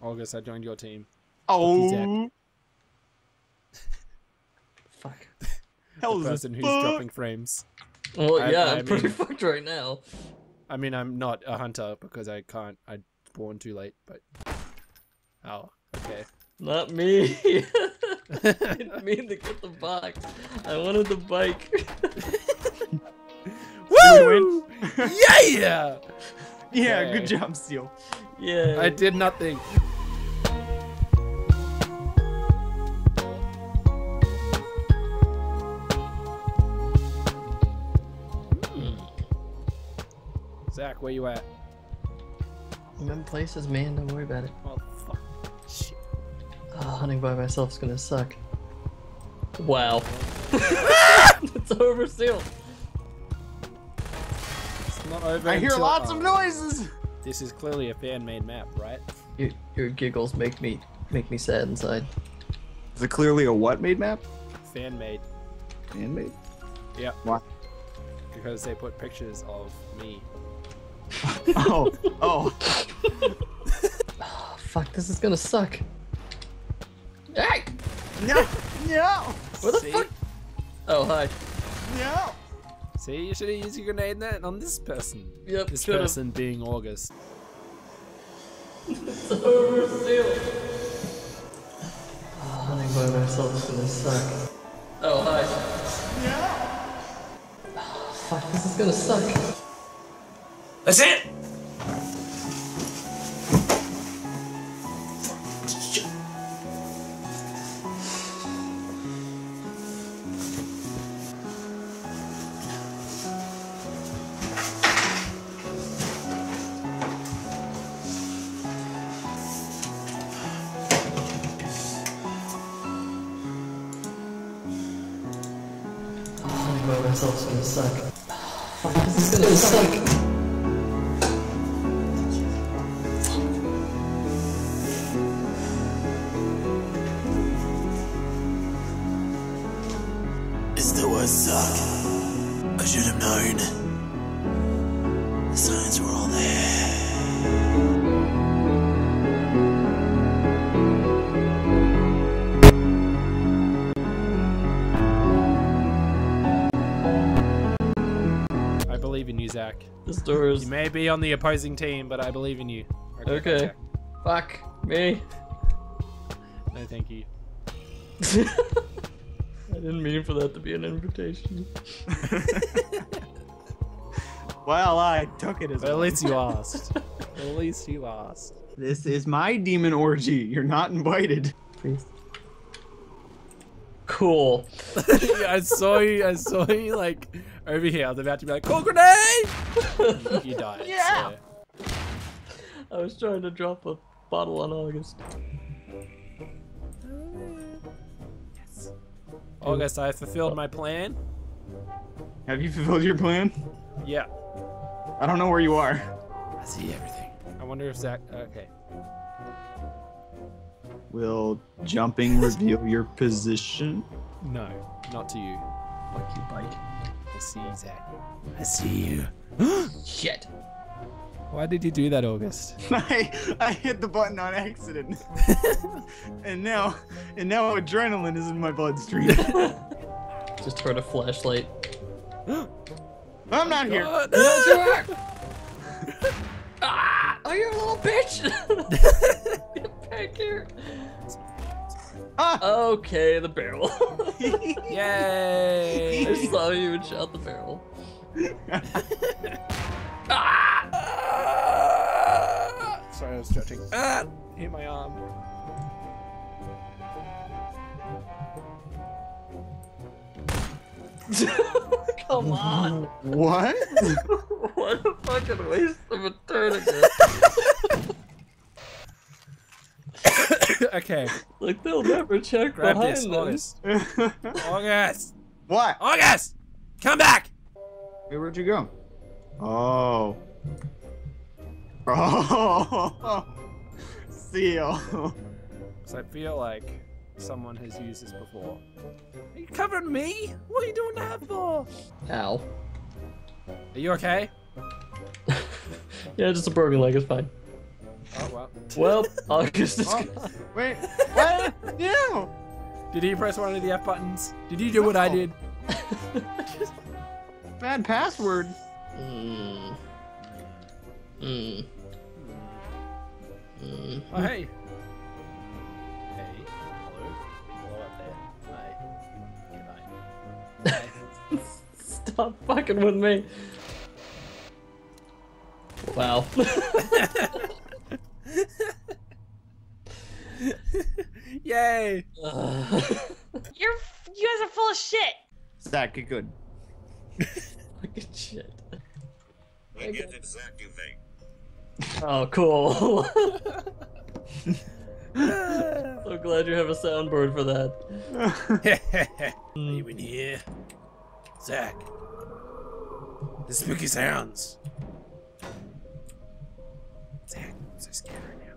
August, I joined your team. Oh. Fuck. Hell The is person who's fuck? dropping frames. Well, I- yeah, I I'm pretty mean- fucked right now. I mean, I'm not a hunter because I can't. I born too late, but. Oh, okay. Not me. I didn't mean to get the box. I wanted the bike. Woo! yeah! Yeah, Okay. good job, Steel. yeah. I did nothing. Zach, where you at? I'm in places, man. Don't worry about it. Oh, fuck. Shit. Oh, hunting by myself is gonna suck. Wow. it's over still. It's not over I hear until- lots of oh, noises. This is clearly a fan-made map, right? Your, your giggles make me make me sad inside. Is it clearly a what made map? Fan-made. Fan-made. Yep. Why? Because they put pictures of me. Oh, oh. Oh, fuck, this is gonna suck. Hey! No, no, What the See? fuck? Oh, hi. no. See, you should have used your grenade then on this person. Yep, This should've. person being August. It's over still. Oh, hunting by myself is gonna suck. Oh, hi. No. Oh, Fuck, this is gonna suck. That's it! Oh, myself is gonna suck. Fuck, this is gonna suck. Should have known. The signs were all there. I believe in you, Zach. This door is You may be on the opposing team, but I believe in you. Okay. Zach. Fuck me. No, thank you. I didn't mean for that to be an invitation. Well, I took it as. But at least you asked. at least you asked. This is my demon orgy. You're not invited. Please. Cool. I saw you. I saw you like over here. I was about to be like, "Cool grenade!" you died. Yeah. so- I was trying to drop a bottle on August. Oh, August, I fulfilled my plan. Have you fulfilled your plan? Yeah. I don't know where you are. I see everything. I wonder if Zach. Okay. Will jumping reveal your position? No, not to you. Fuck you, bike. I see Zach. I see you. Shit. Why did you do that, August? I I hit the button on accident, and now and now adrenaline is in my bloodstream. Just heard a flashlight. I'm not here. God. ah! Oh, you a little bitch! Get back here. Ah! Okay, the barrel. Yay! I saw you and shot the barrel. ah! Sorry, I was stretching. Ah! Hit my arm. Come on. What? what a fucking waste of a tourniquet. okay, like, they'll never check grab behind this, them. August. August! what? August! Come back! Hey, where'd you go? Oh. Oh. Seal. So I feel like someone has used this before. Are you covering me? What are you doing that for? Ow. Are you okay? Yeah, just a broken leg It's fine. Oh well. Well, August is Oh, wait, what? Yeah. Did he press one of the F buttons? Did you do what I did? Bad password. Mm. Mm. Mm. Oh hey. Hey. Hello. Hello up there. Hi. Goodbye. Stop fucking with me. Wow. Yay! Uh, You're you guys are full of shit. Zach, get good. fucking shit. I get exactly vague. Oh, cool. so glad you have a soundboard for that. Are you in here? Zach. The spooky sounds. Zach, I'm so scared right now.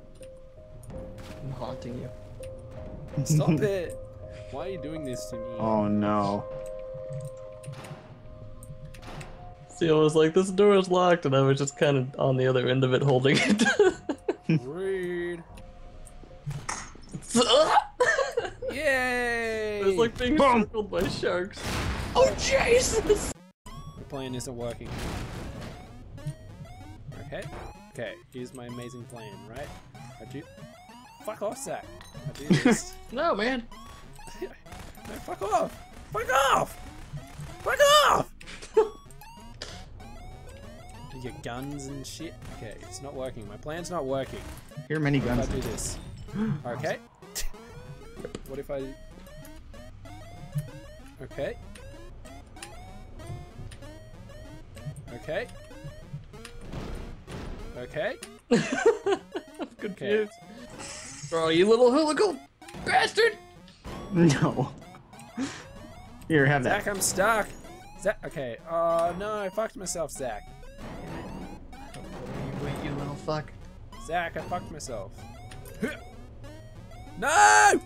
I'm haunting you. Stop it! Why are you doing this to me? oh no. See, I was like, this door is locked, and I was just kind of on the other end of it holding it. Rude. it was like being Boom. circled by sharks. Oh, Jesus! the plan isn't working. Okay. Okay, here's my amazing plan, right? I do. Fuck off, Zach. I do this. No, man. no, fuck off! Fuck off! Guns and shit. Okay, it's not working. My plan's not working. Here are many What guns. if I do this? Okay. what if I? Okay. Okay. Okay. I'm confused. Oh, you little hooligan bastard! No. Here, have Zach, that. Zach, I'm stuck. Zach. Okay. Oh no, I fucked myself, Zach. Wait, you little fuck. Zach, I fucked myself. No!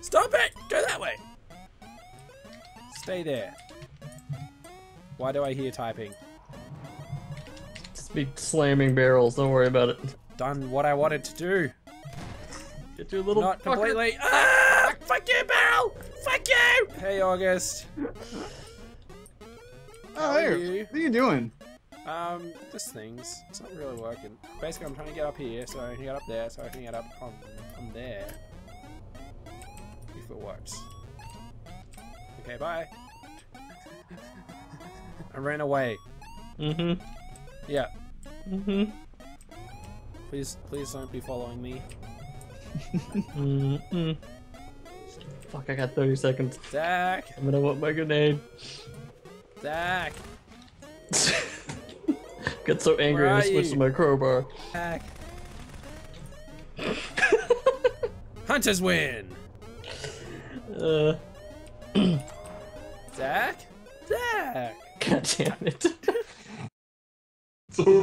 Stop it! Go that way. Stay there. Why do I hear typing? Just be slamming barrels, don't worry about it. Done what I wanted to do. Get your little Not fucker. completely. Ah! Fuck you, Barrel! Fuck you! Hey, August. Oh, are you? What are you doing? Um, this thing's it's not really working. Basically, I'm trying to get up here, so I can get up there, so I can get up on, on there. If it works. Okay, bye. I ran away. Mm-hmm. Yeah. Mm-hmm. Please, please don't be following me. Mm-hmm. Fuck, I got 30 seconds. Zach! I'm gonna want my grenade. Zach! Get so angry Where I are switch to my crowbar. Zach! Hunters win! Uh, Zach? Zach! God damn it.